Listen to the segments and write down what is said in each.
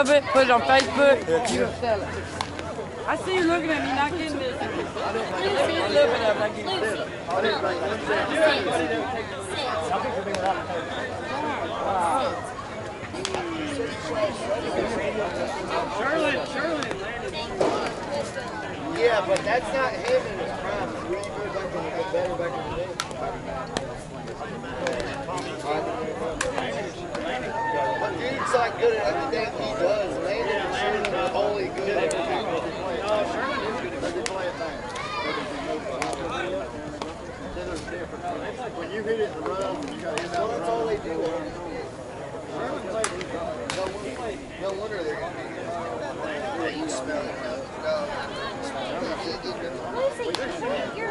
of it, put it on Facebook, you will sell it. I see you looking at me, not getting this. Let me get a little bit of it, I give you this. Yeah, but that's not him in his prime. We were back in the better back in the day. But dude's like good at everything he does. Landon and Sherman are only good at everything. When you hit it in the run, you got to hit that that's all they do. No wonder, no wonder they're gonna be. Yeah, you smell it. No, no. You're a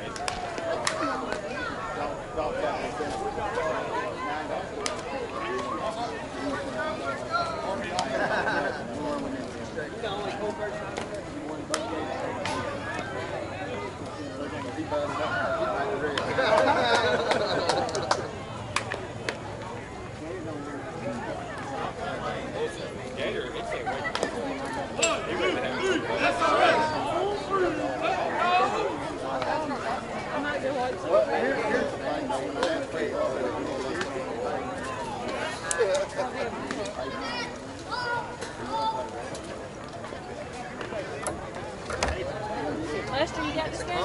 Lester, you got the script?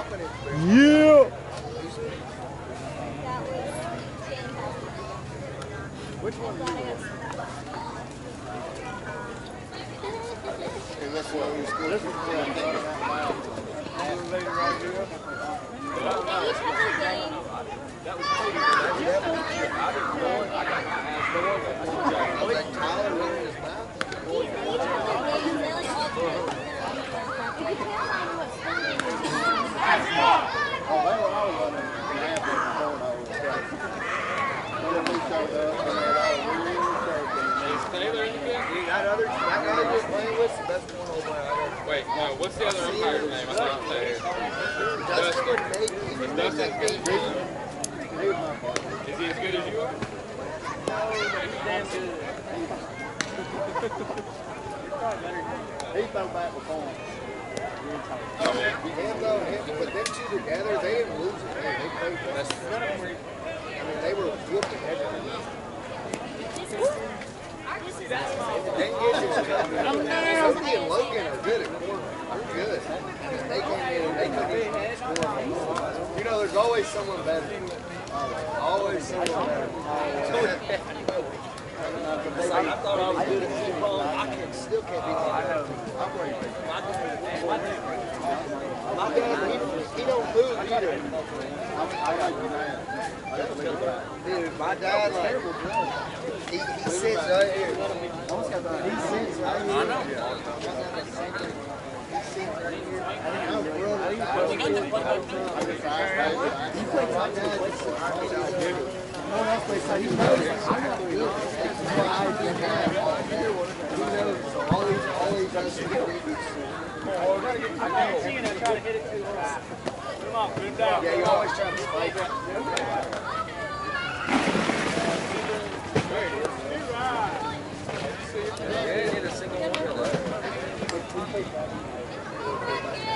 Yeah. hey, that's what we was this was what I think about Like Tyler running his mouth. Oh, they were all running in half of the cornhole track. And then we showed up and they all really shaking. Dude, that other, that guy you're playing with, is the best one over there. Wait, no, what's the other umpire's name? I thought I said Dustin, Nate, he's Is that. He as good as you are? He throw back with. Oh, yeah. Him though, him, but them two together, they didn't lose it. Man, they played best. I mean, they were whooping everything. They get and Logan are good at corner. They're good. They came in and they couldn't even score. You know, there's always someone better. Always someone better. I thought I was good at pong. I can, still can't beat that. My dad, he, he don't move either. I got you mad. I got to leave it out. Dude, my dad, like, he, he sits right here. He sits right here. I know. Yeah, try to spike. One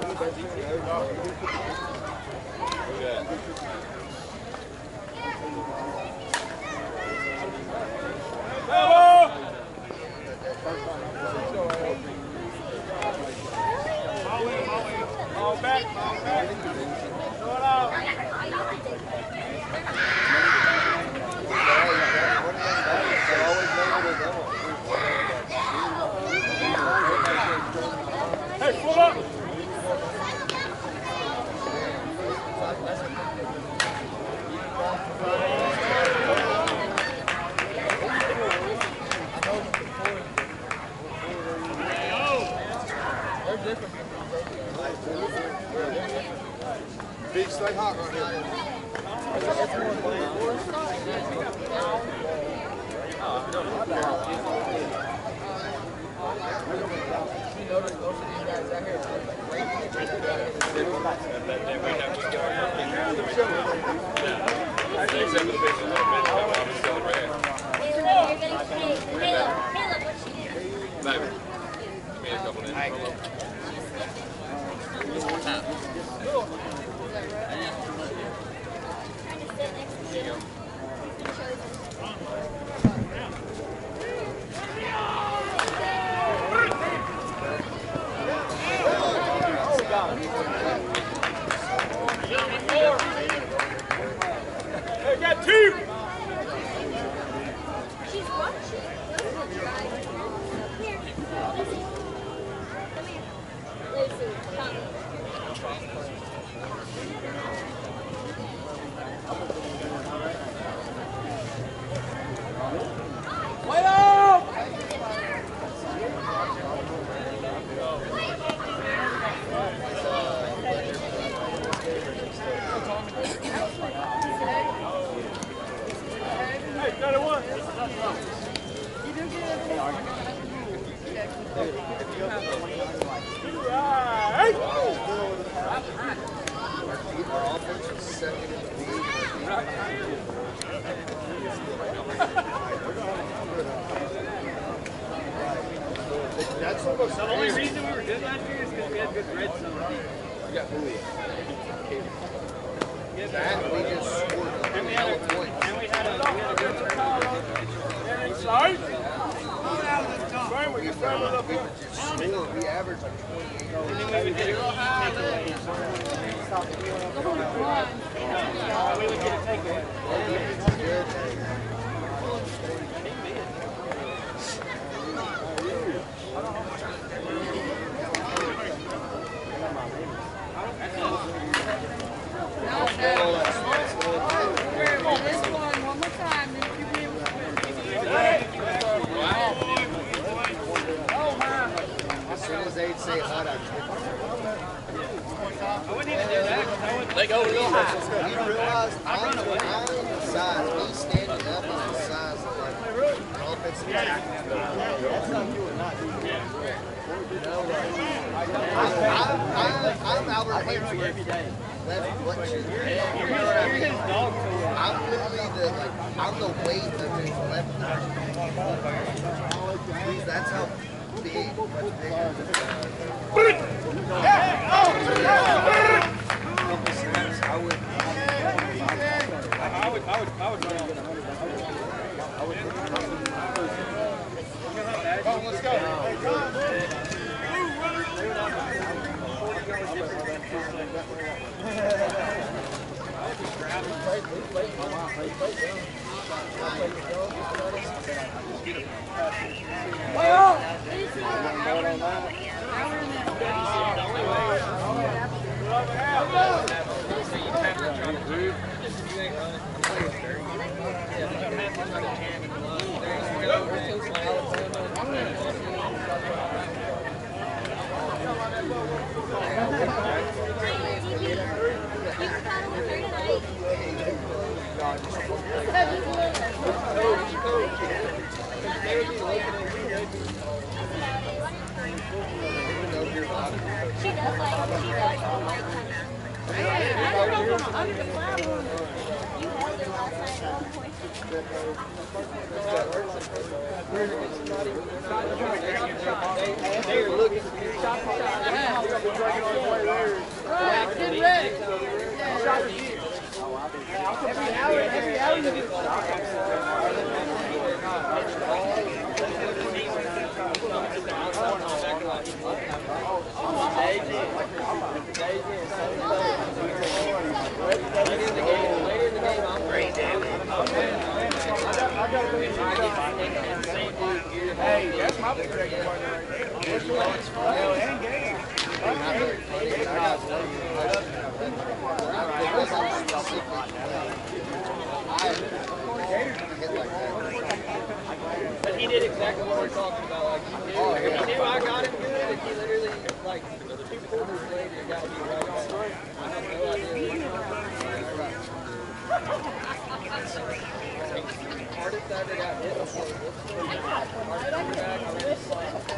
guys that always knows stay hot right here. Except for the picture of Ben, I'm still around. Caleb, you're gonna hey, Caleb, Caleb, what she do? Maybe. Give me a couple minutes. Trying to sit next to you. You chose She's what? She's Come here. Lucy. Come here. Lucy, come. Wait up! Our offense is second in the league. That's almost The only reason we were good last year is because we had good red zone. We got bullied. That we just scored a And we hell had of a, points. and we had a, we had a good We were just scored. We averaged like 28. And then we would get a takeaway. We would get a takeaway. This one, one more time, then you be able to. As soon as they'd say hot, I'd I wouldn't even do that. I They go real high. He realized I'm, I'm the size. Me standing up is the size of like an offensive tackle. I'm, I'm, I'm Albert Haynesworth. Left butt cheek. You know what I mean? I'm literally the like I'm the weight of his left knee. That's how big, much would run off. You can paddle with her tonight. She does like, she does like honey. You held her last night Hey, that's my projected partner. Hell, and game. But he did exactly what we're talking about. Like, he knew, he knew I got him good, and he literally, like two quarters later, got me right back. I had no idea. Hardest I ever got hit was hardest got, I ran like,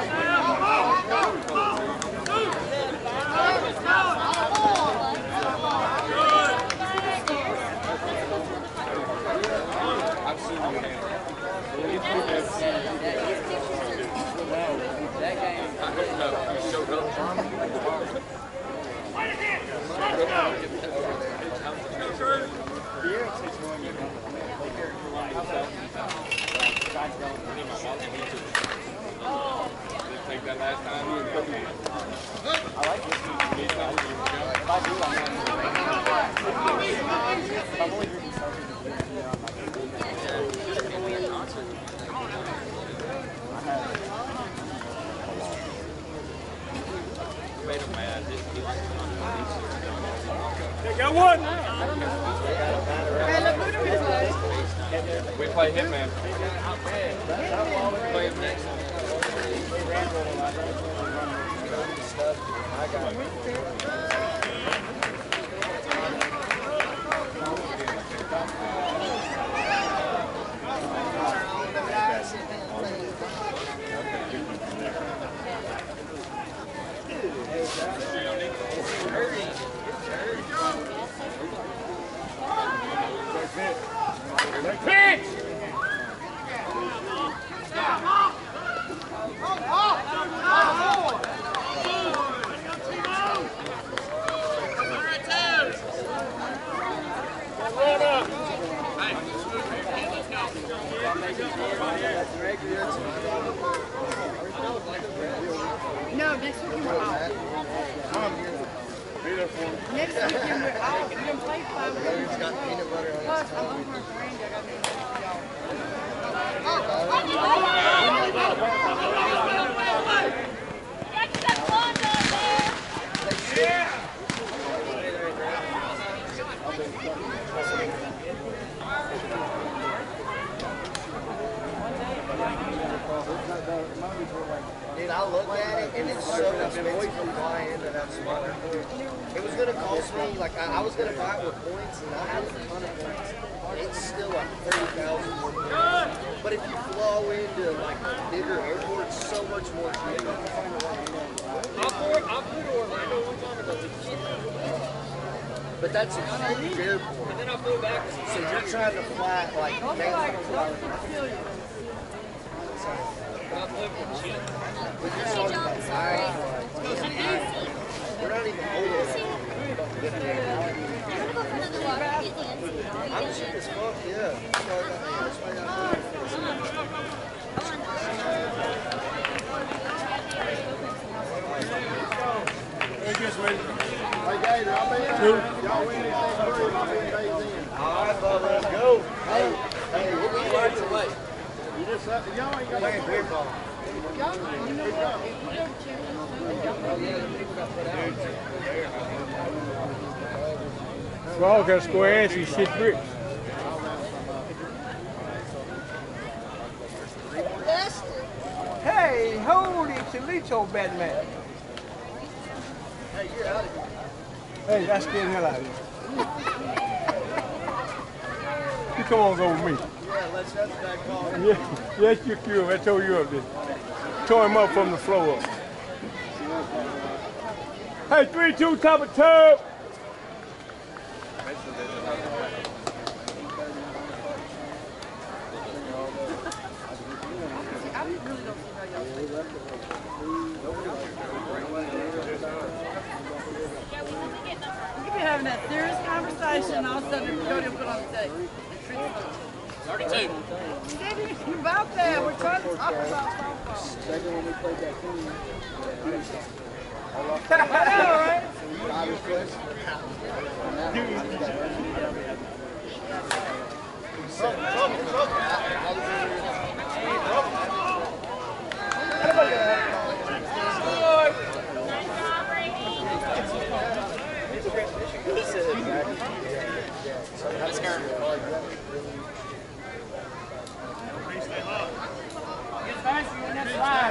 weekend we're off. We play five It's got peanut butter on it. Plus, I'm on her friend. I got me. Dude, I looked at it and it's so expensive to fly into that spot. It was gonna cost me like I, I was gonna buy it with points and I have a ton of points. It's still like thirty thousand more points. But if you flow into like a bigger airport, it's so much more cheaper. I flew, I to Orlando one time and it was cheap. But that's a huge airport. And then I flew back. So you're trying to fly like Don't be like, down don't kill you. I flew from Chile. Not even over it. Uh, y'all ain't got Playing beer ball. Well, got square ass, you shit bricks. Hey, holy Chilito Batman. Hey, you're out of here. Hey, that scared the hell out of you. You come on go with me. Yeah, let's have that call. Yeah, yes, you cute. I told you up there. Tore him up from the floor up. Hey, three, two, top of tub. Having that serious conversation, all of a sudden put on stage. 32. You're out there. We're trying to talk about phone calls. Second when we played that team. Let's. Hey, look. Get faster, you're in that slide.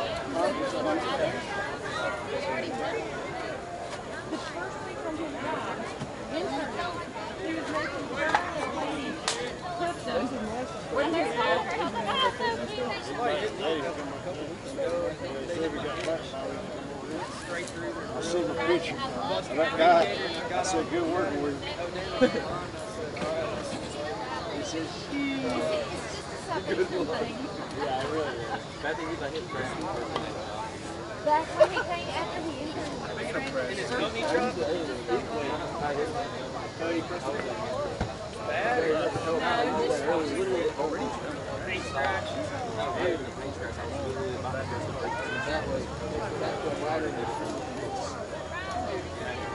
I seen the picture of that guy. I said, good working with you. He said, That's when he came after he injured his friend.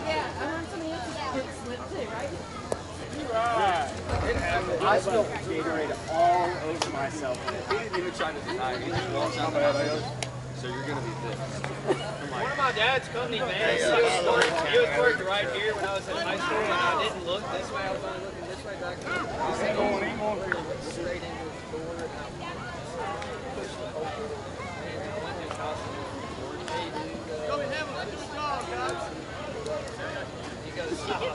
Yeah, I heard somebody else that slip too, right? I spilled Gatorade all over myself. He didn't even try to deny it. He just walks out there. So you're gonna be thick. One of my dad's company vans, he was, he was parked right here when I was in high school, and I didn't look this way. I was only looking this way back there. He going straight into his door. and I pushed the whole door. And I went to his house and the door. Hey, dude. Uh, He goes, stop.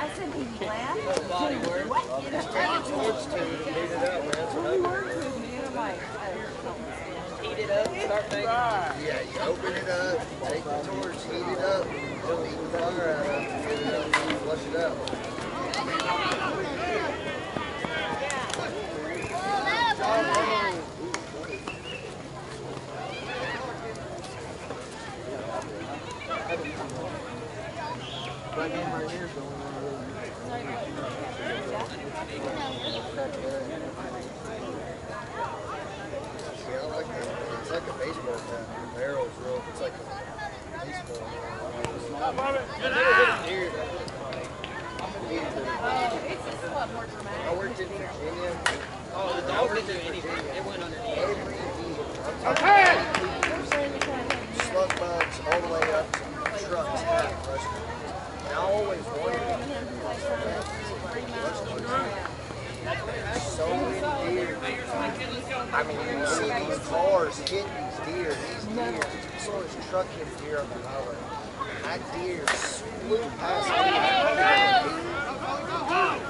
I said, he laughed. Body work. What? You know, to heat it up, man. Oh, Heat it up, start making. Yeah, you open it up, take the torch, heat it up, beat the fire out of it, flush it out. See, I like it. It's like a baseball bat. The barrel's real. It's like a baseball. it's just a lot more dramatic. I worked in Virginia. Oh, the dog didn't do anything. It went underneath. Every deal. I'm slug bugs all the way up to trucks half frustrated. And I always wondered, so many deer. I mean, you see these cars hit these deer, these deer. So much truck hit deer on the highway. That deer flew past me.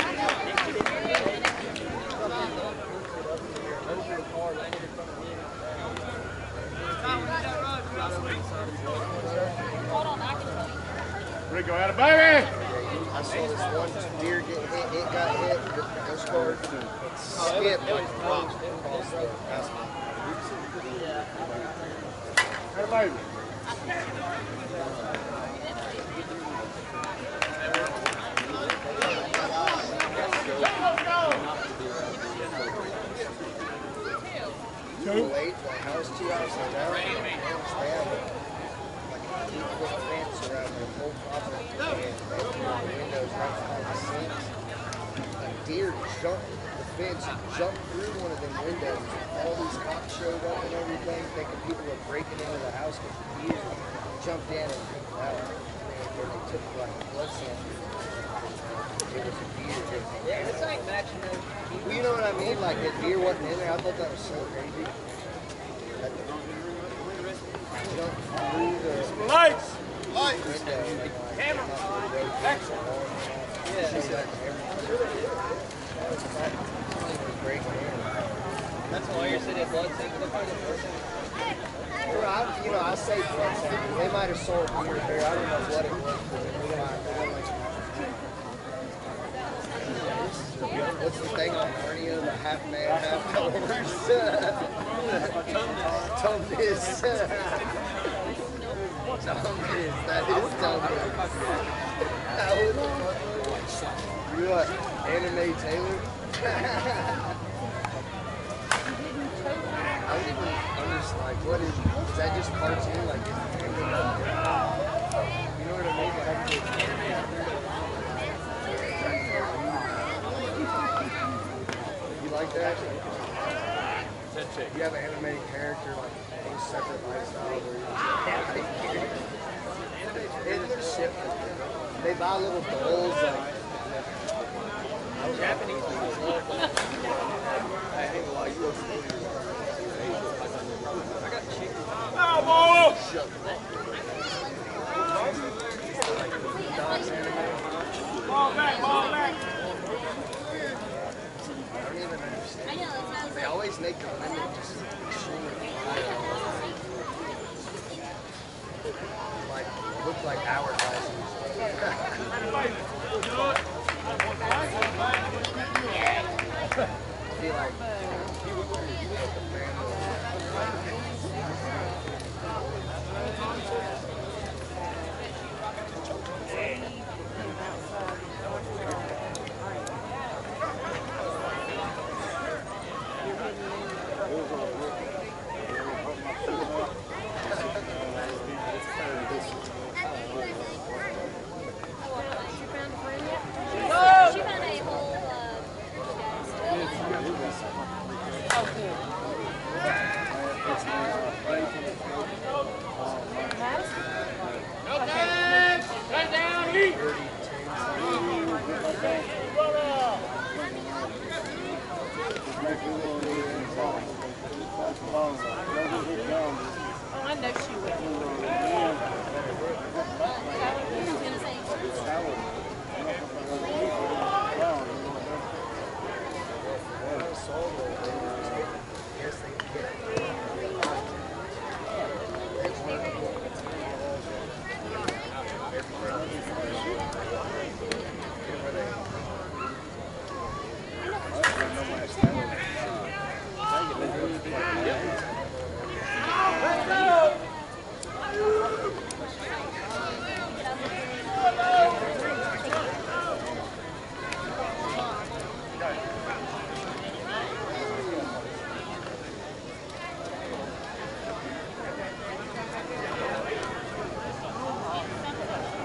Rico had a baby! I saw this one deer get hit, it got hit, the Coast Guard skipped like baby. Late, the house two houses down, they have like a foot fence around their whole property. Windows right behind the sinks. A deer jumped the fence, jumped through one of them windows. All these cops showed up and everything, thinking people were breaking into the house because the deer jumped in and out. And they took like blood sample. It was this ain't matching those. Well, you know what I mean? Like that deer wasn't in there. I thought that was so crazy. The Lights! like, Camera. Action. The I, you know, I say blood. They might have sold there. I don't know what it was. But it was like, it was like What's the thing on Narnia? The half man, half horse. Tumnus. Tumnus. That is. That was a fun one. You what? Anime Taylor? I don't even understand. Like, what is? Is that just cartoon? Like, is it anime? You know what I mean? Like, you like that? You have an animated character, like a separate lifestyle where you're It's just. They buy little dolls, like. Japanese people love. I gonna lie, you look I got chicken. Ball back, ball back. I don't even understand. I know, it sounds They like always make the women just extremely. Like, look like hourglasses. Be like, she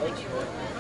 Wear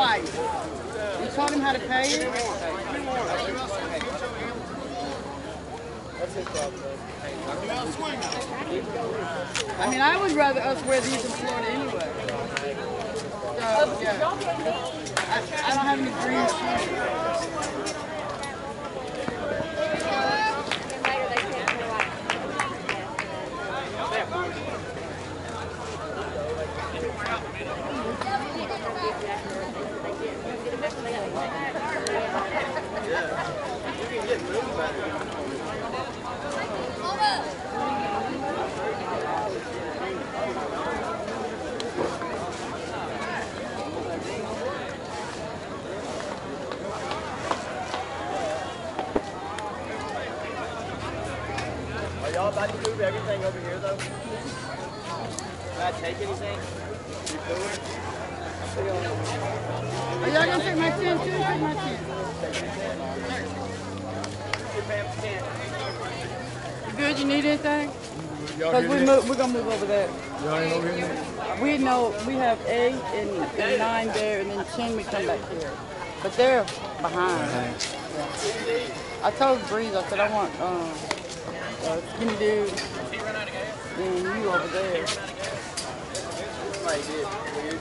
twice. You taught him how to pay it? I mean, I would rather us wear these in Florida anyway. So, yeah. I, I don't have any green shoes. Are y'all to move everything over here though? Not take anything? You cool? Are y'all gonna take my tent too? Take my tent. Your pants can't. You good? You need anything? Cause we move, we're gonna move over there. Y'all ain't over here? yet? We know we have eight and, and nine there, and then ten we come back here. But they're behind. I told Breeze, I said I want um, a skinny dude and you over there. Somebody did. Weird.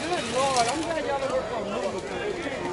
Good Lord, I'm glad y'all are working on moving.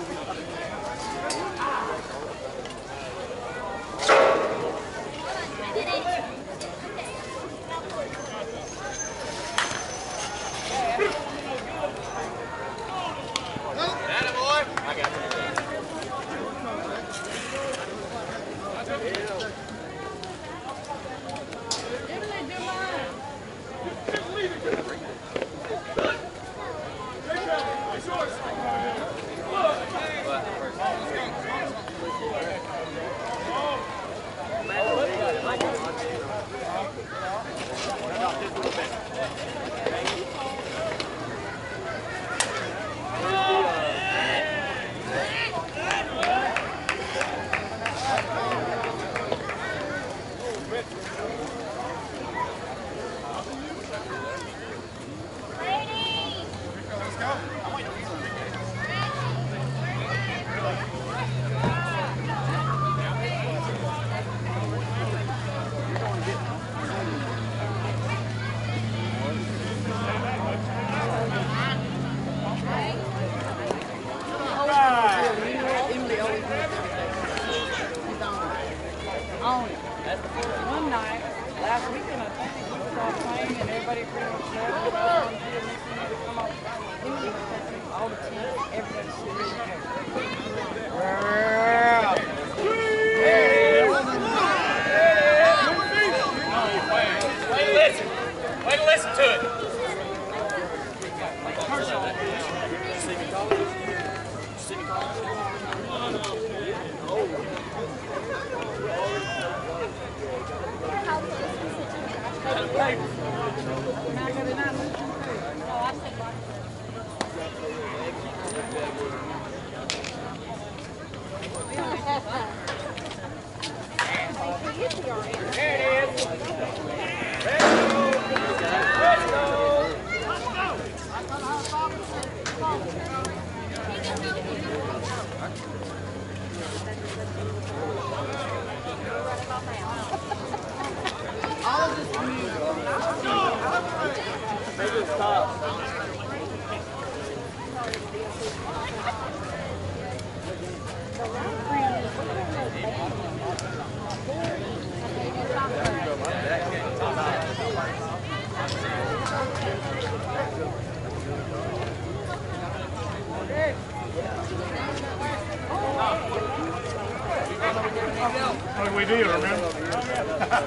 Oh, we did, remember?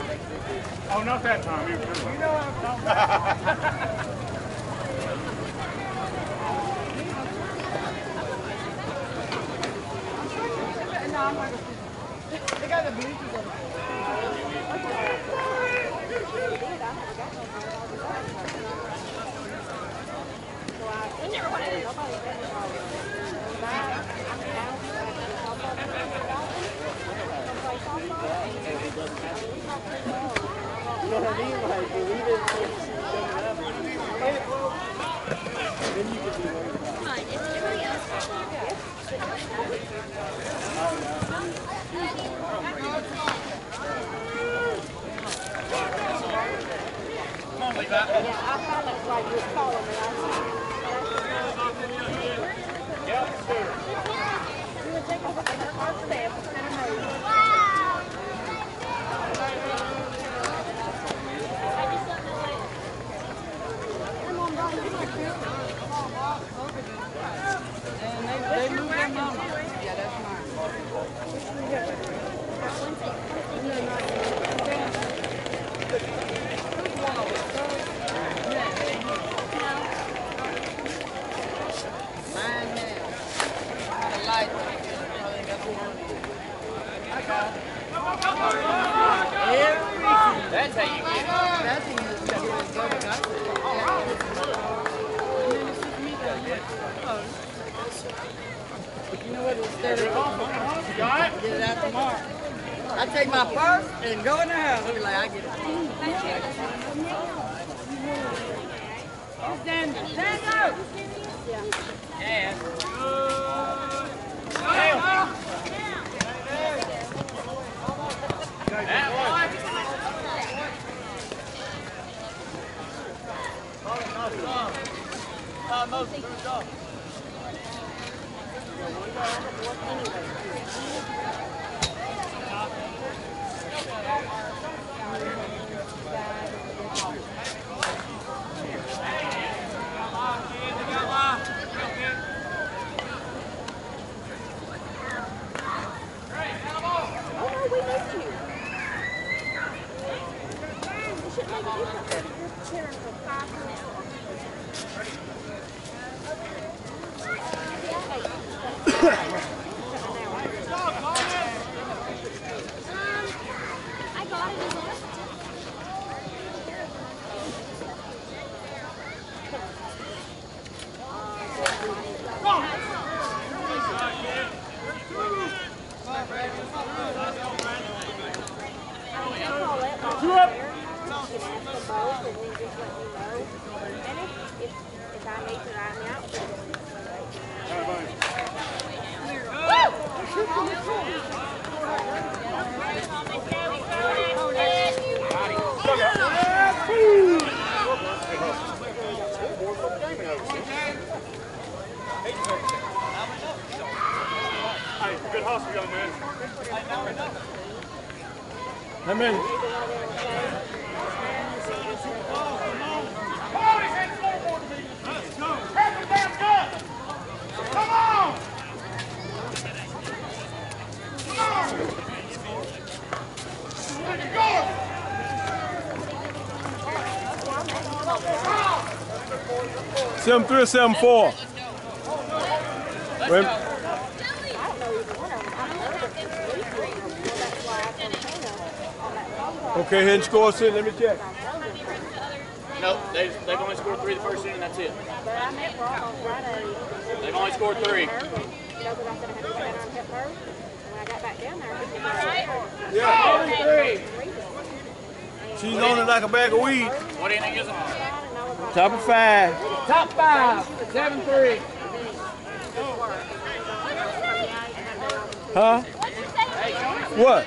oh, not that time. You know And 30. Got it? Get it out tomorrow. I take my purse and go in the house. He'll be like, I get it. Who's most of the Oh, we missed you. It should make a difference if you're preparing for five minutes. I got it. Two up. If I need to write me out. Hey, good hustle, young man. How many? Seven three seven four. Wait. Okay, Hinch scores in. Let me check. Nope, they, they've only scored three the first inning, that's it. They've only scored three. Yeah. She's on it like a bag of weed. What inning is it? Top of five. Top five. Seven three. Huh? What?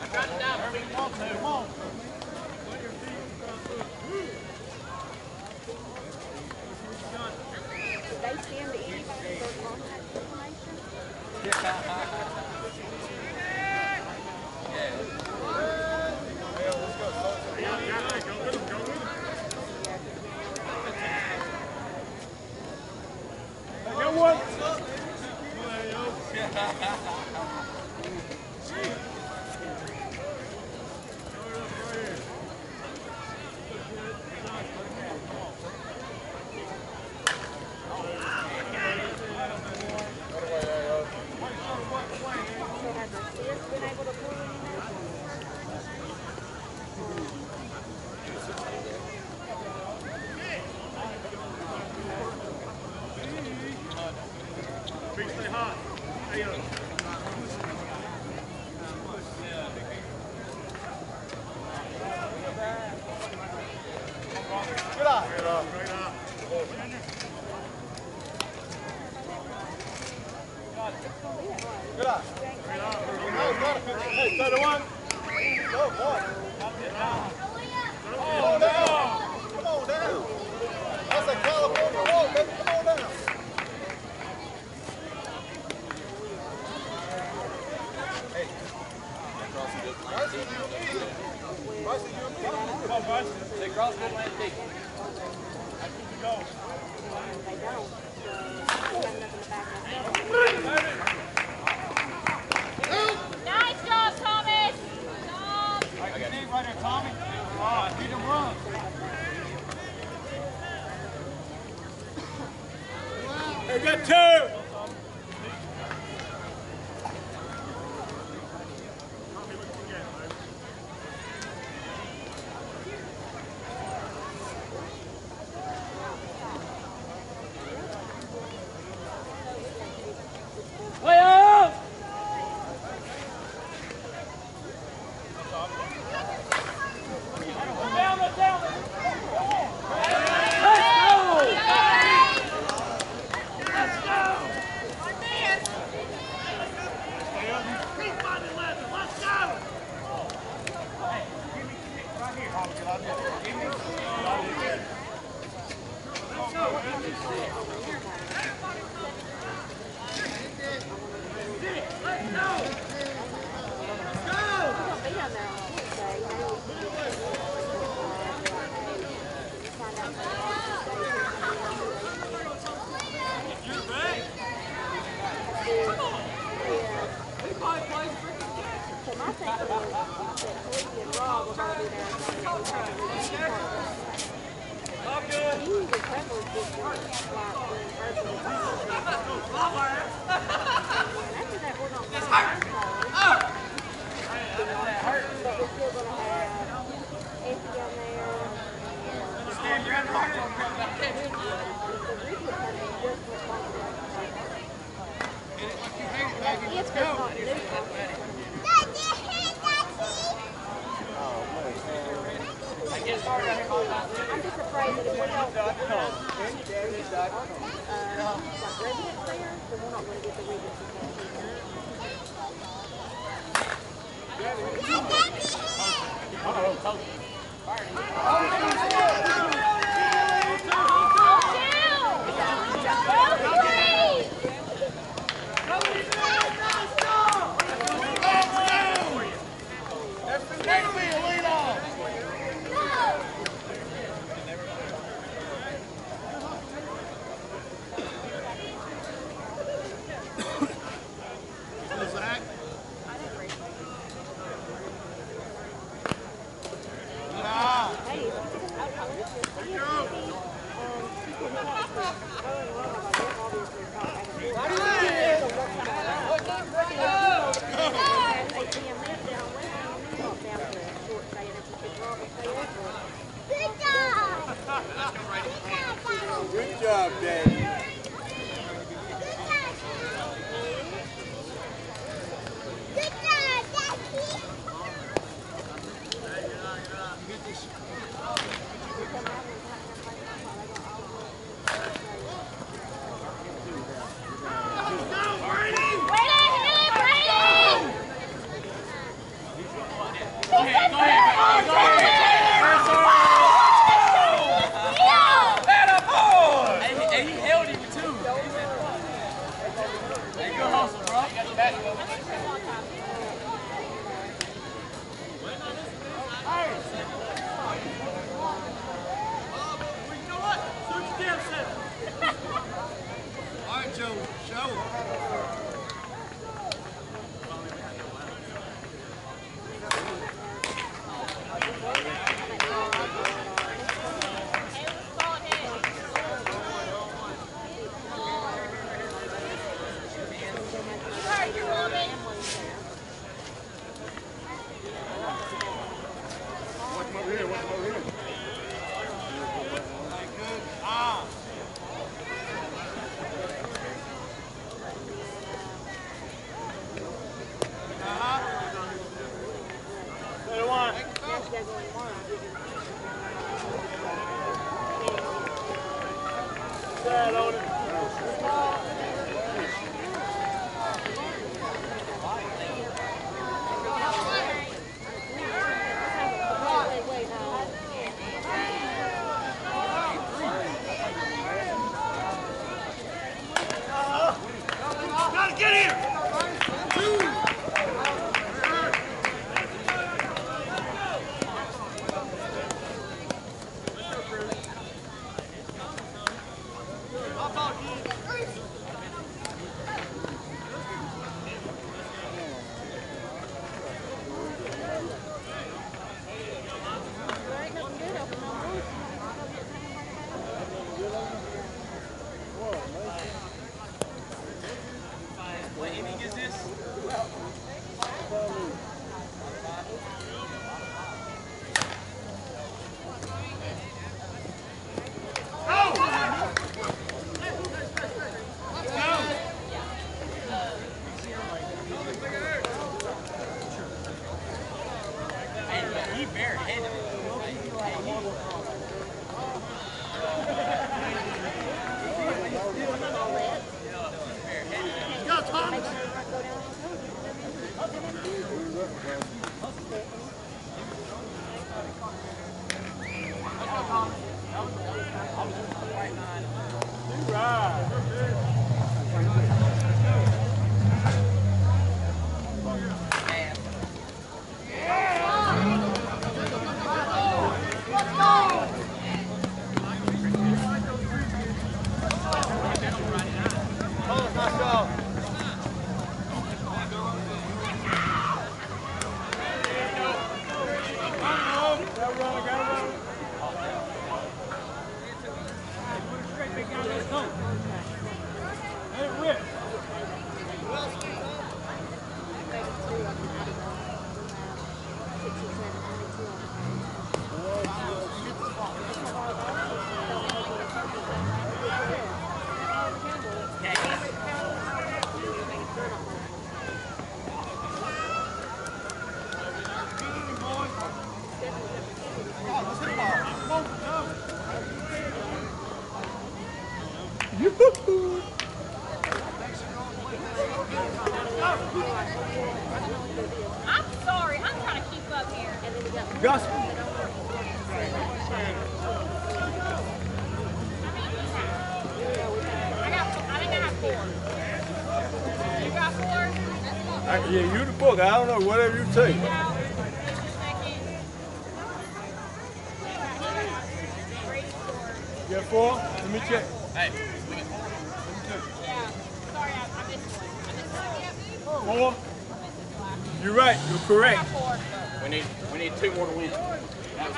Come on.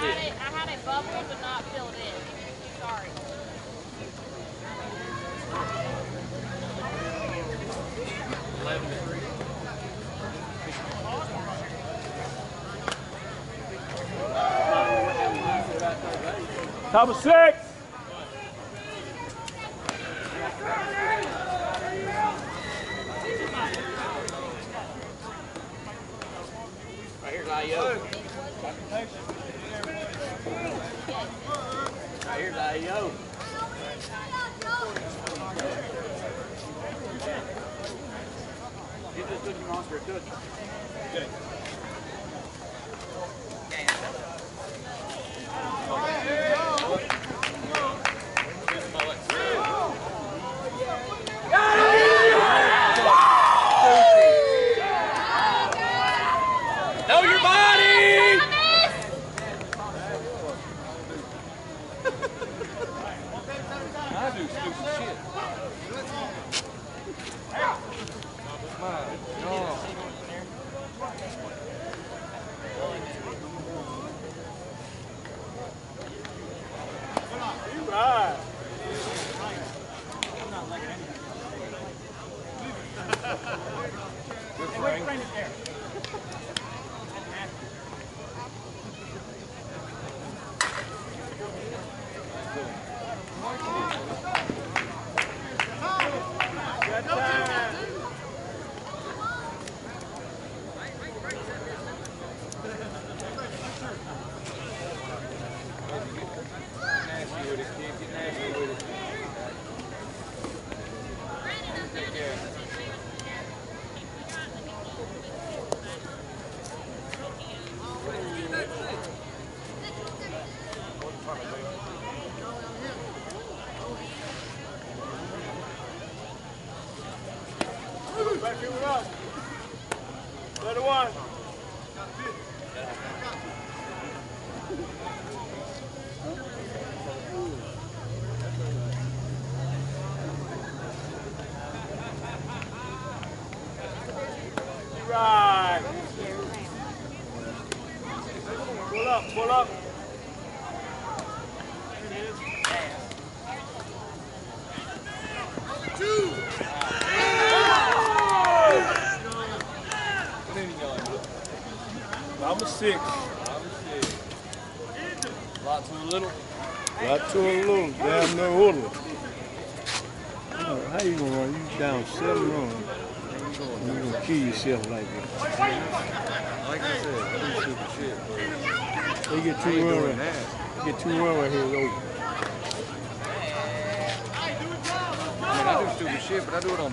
it. it. I had it bubbled but not filled in. Sorry. Top of six.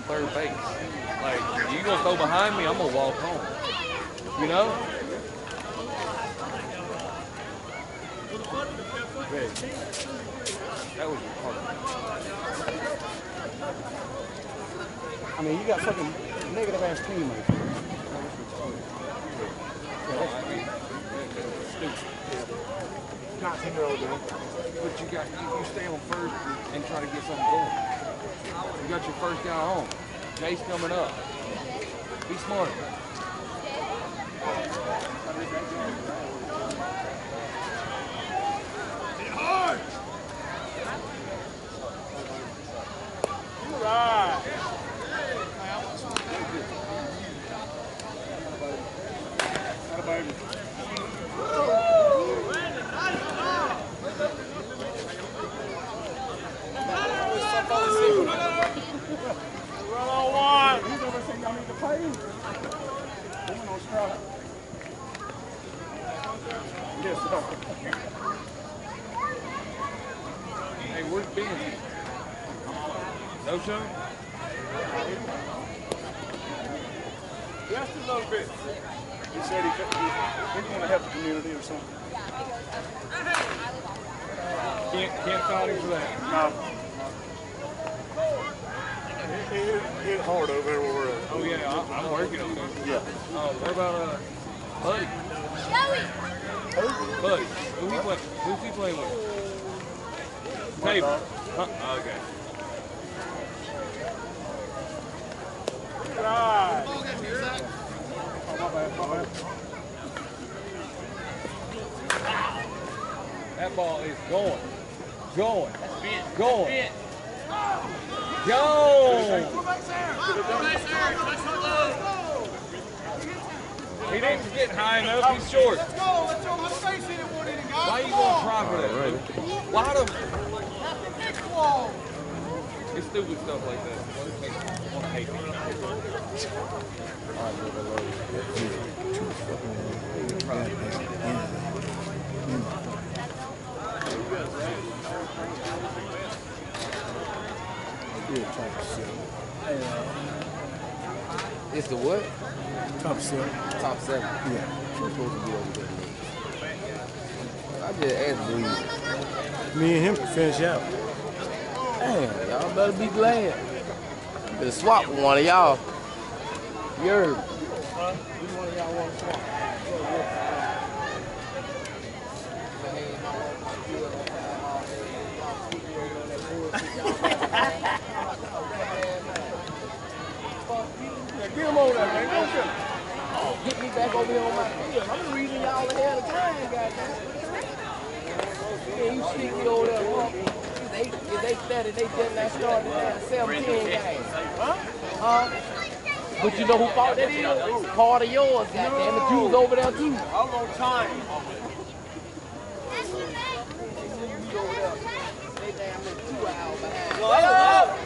Third base. Like, you gonna throw behind me, I'm gonna walk home. You know? That was retarded. I mean, you got fucking negative ass teammates. Nineteen year old man. But you got you, you stay on first and try to get something going. You got your first guy home. Jay's coming up. Be smart. Right. Run on one. Yes, sir. Hey, where's Ben? No show? Just a little bit. He said he could, he, he want to help the community or something. Can't can't find him for that. No. He, he, he hit hard over there where we're at. Oh yeah, I, I'm working on that. Yeah. Oh, what about uh, Buddy? Buddy, who he play? Who's he playing with? Table. Huh? Okay. Right. Oh, my bad, my bad. That ball is going, going, going. Go! He didn't get high enough. He's short. Let's go. Let's go. Let's face it. It won't even go. Why you gonna try for that? Luke? Why the? Big wall. It's stupid stuff like that. I hate it. Yeah, top seven. It's the what? Top seven. Top seven. Yeah. Who's supposed to be over there? I just asked Breeze. Me and him can finish out. Damn, y'all better be glad. Better swap with one of y'all. You heard? Get him over there, man. Go get him. Get me back over here on my field. I'm reason y'all ahead of time, goddamn. Yeah, you stick me over there. It's eight, it's eight thirty. They just not started at seventeen games. Huh? Huh? But you know who fought that is? Part of yours, goddamn it. You was over there too. I'm on time. They damn near two hours behind.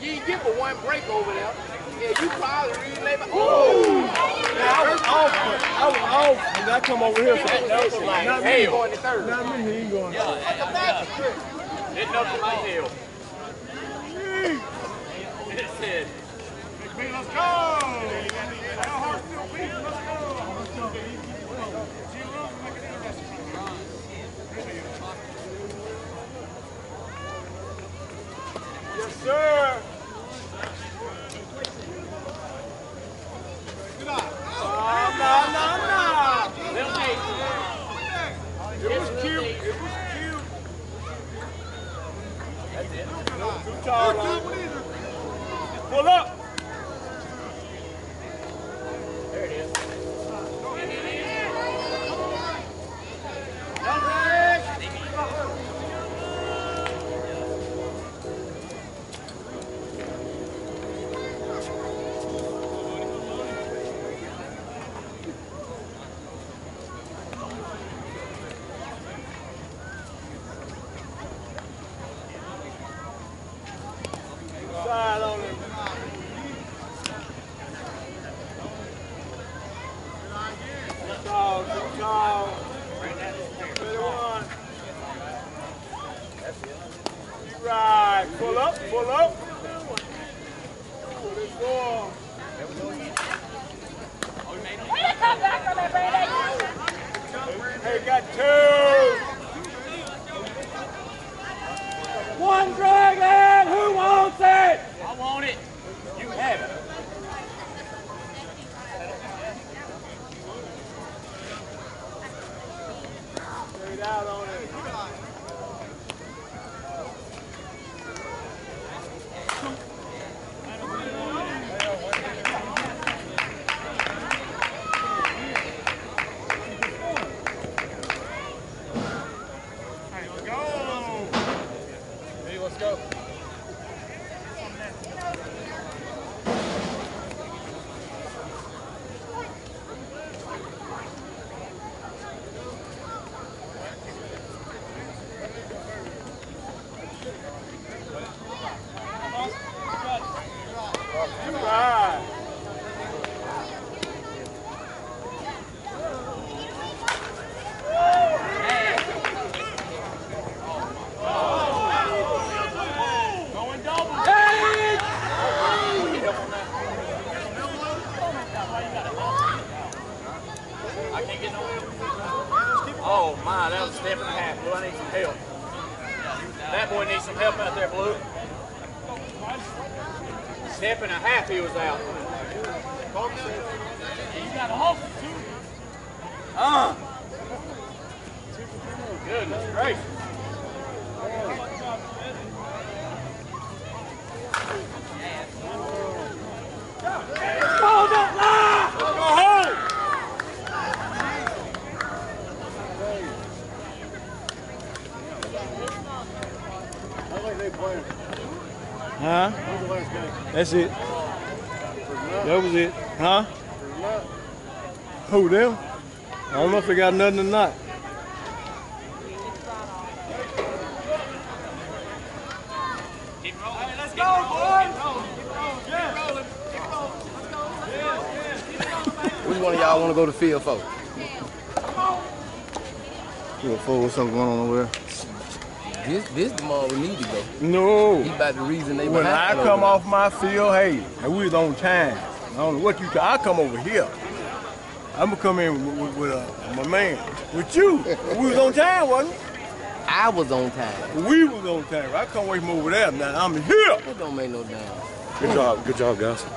You ain't get but one break over there. Yeah, you probably really late. Ooh! Yeah, I was off, I was off, and I come over here. So not me. Hey, going to third. Not me. He ain't going. Hitting up to my heel. It said, Let's go! Al Hartsfield beat, let's go! See you around, it interesting. Yes, sir. Oh, no, no, no. little Nate. It was cute. It was cute. That's it. Pull up. That's it. That was it. Huh? For not. Who them? I don't know if they got nothing or not. Let's go, boys! Which one of y'all want to go to field for? You a fool? Something going on over there? This this the mall we need to go. No. He about the reason they When I come over off my field, hey, and we was on time. I don't know what you. I come over here. I'm gonna come in with, with, with uh, my man, with you. we was on time, wasn't we? I was on time. We was on time. I come away from over there. Now I'm here. That don't make no damn. Good job. Good job, guys.